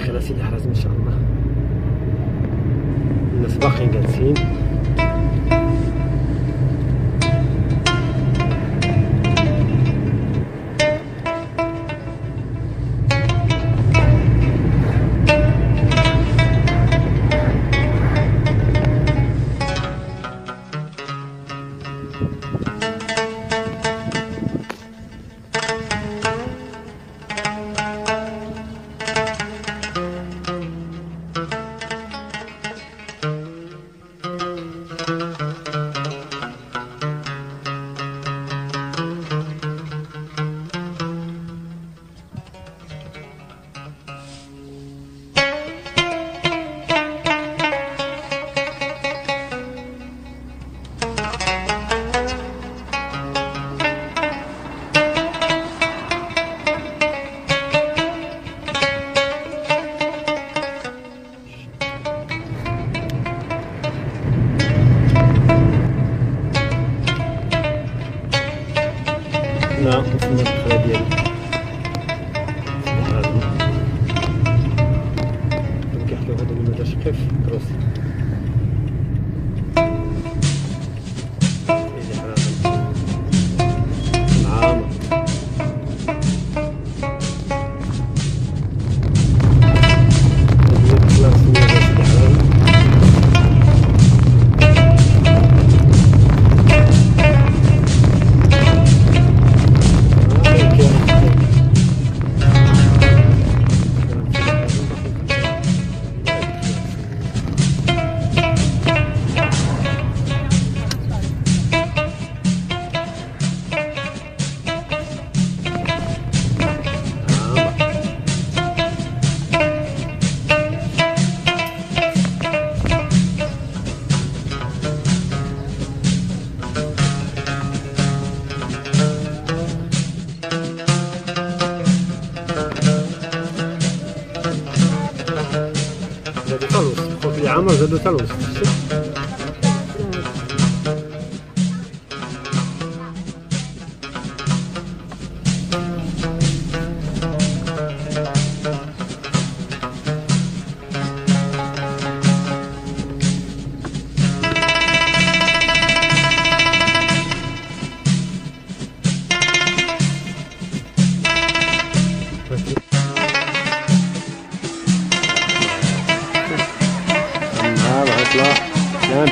خير سيدي حرازم إن شاء الله. الناس باقيين جالسين. Zadyta luz. Popijamy, zadyta luz.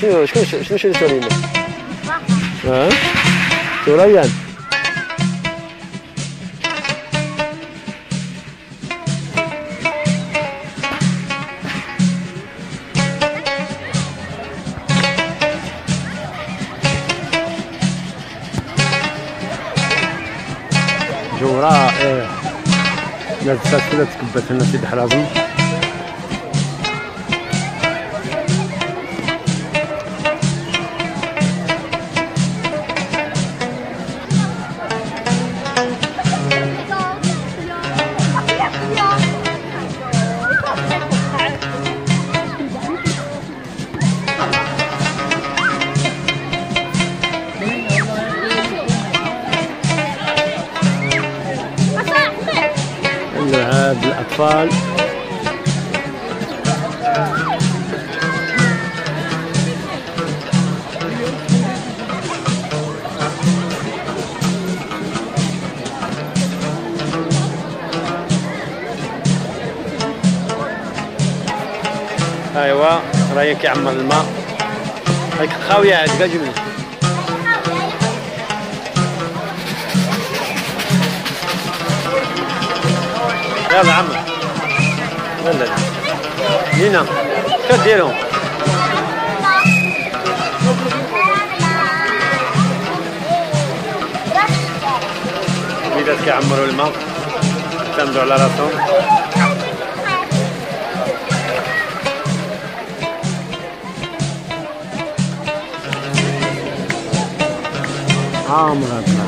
شنو شنو شنو شنو شنو لنا؟ ها؟ شو ريان؟ جو رائع ناس الناس كلها تكبت هنا سيدي حرازم اللعاب الأطفال. ايوا راهي كيعمر الماء. هيك خاوية أجي منها يلا عمر يلا. لينا كديرهم بدات كيعمروا الماء. اعتمدوا على راسهم. عامرة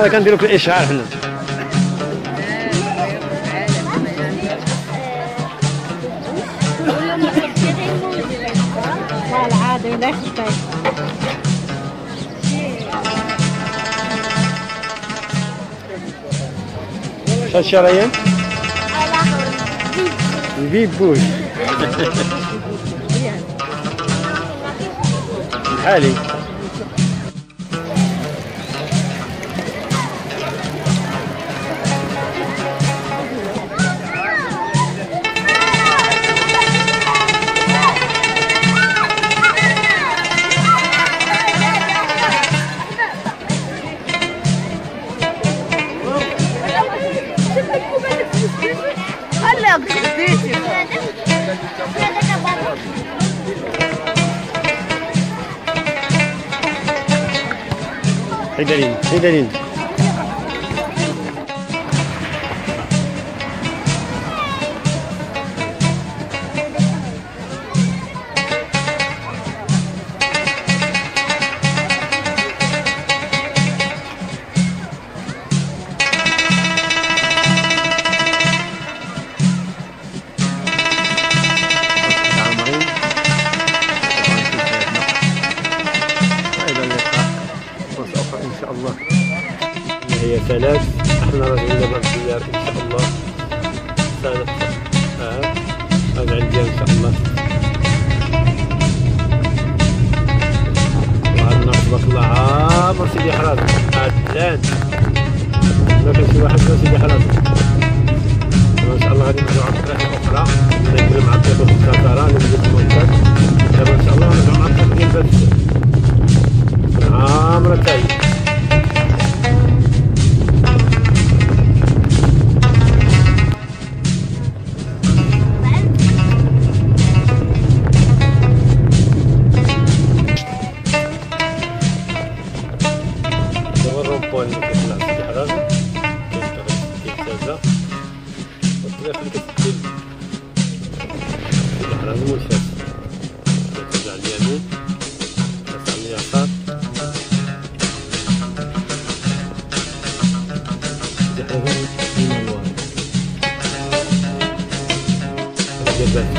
هذا كنديرو في الاشعار حنا. شو الشرايين البيبوش الحالي 先给你 هذا عندي إن شاء الله؟ الله عامر سيدي حراز عدلان. ما كان شي واحد سيدي حراز ان شاء الله غادي نرجعوا على الطريق أخرى نجري مع الطريق السفاره نجري المنتج دابا إن شاء الله نرجعوا مع الطريق ديال السد عامره تاي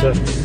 ديال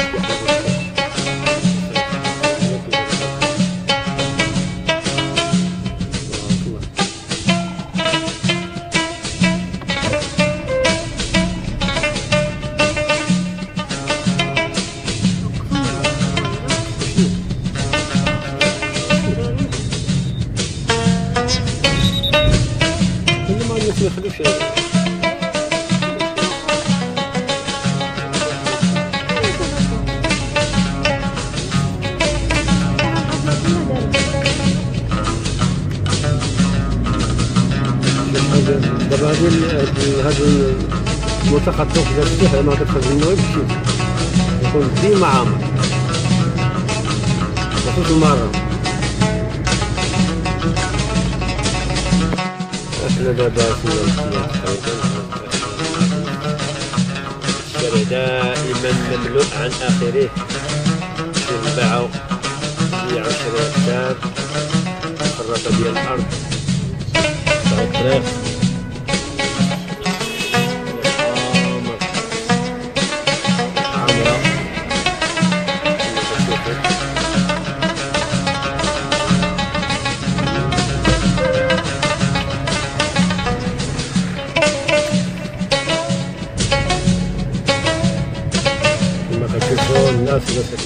التشمير في ال- هذا المتخطف ديال السيح ما تدخل منه يمشي يكون ديما عامر. خصوص المرة. إحنا دابا في الشارع دائما مملوء عن آخره. ينباعوا يبيعوا شراء كتاب خرافة ديال الأرض. الطريق كتشوفوا الناس